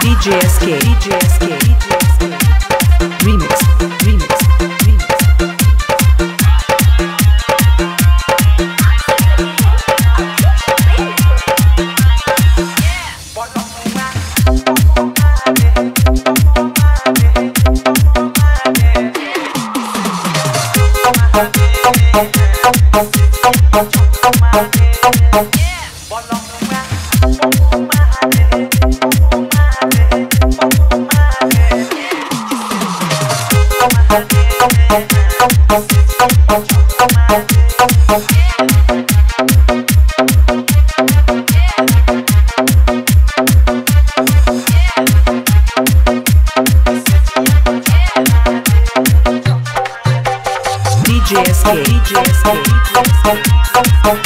DJ SK, DJ SK, DJ SK,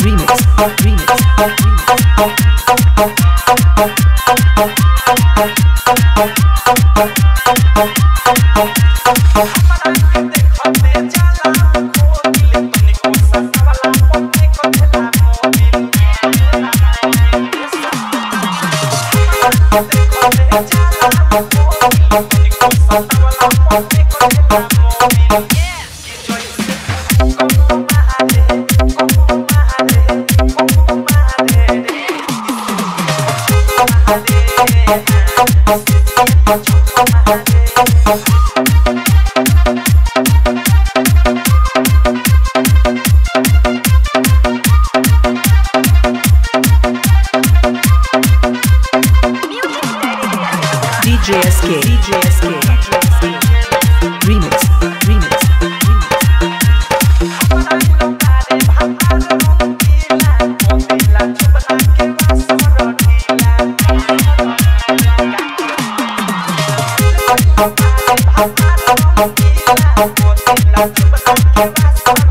remix, remix. DJ SK, DJ SK, Remix, remix,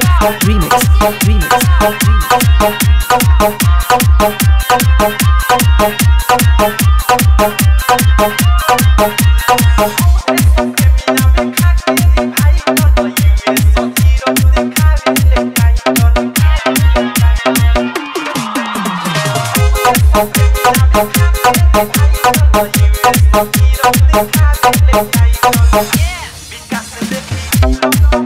remix, remix, Yeah, because of the